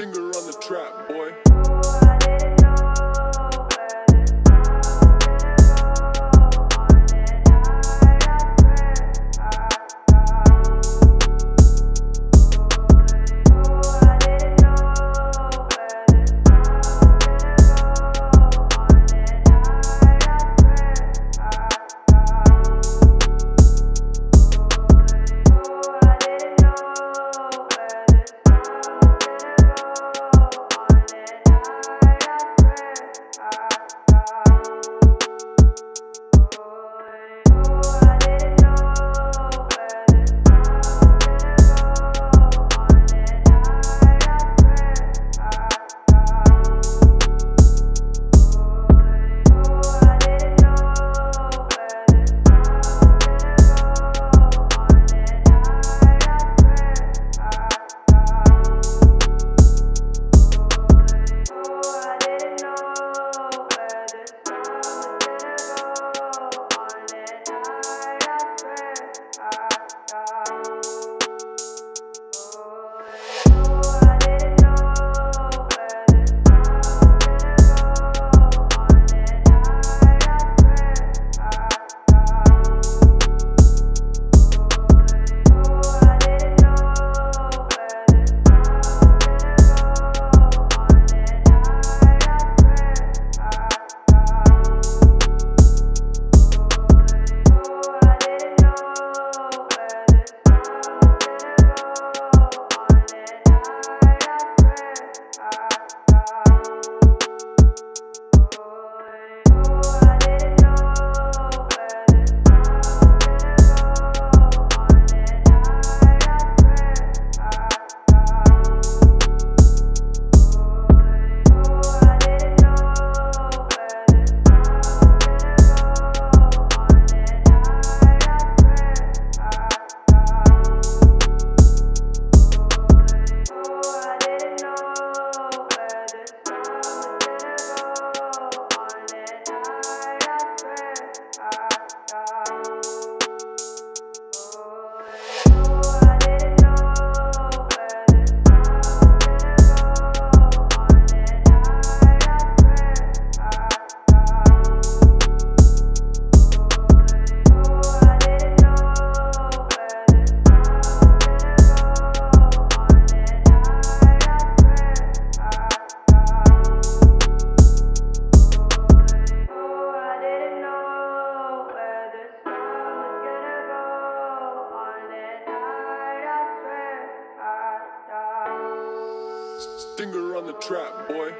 finger on the trap, boy. Stinger on the trap, boy.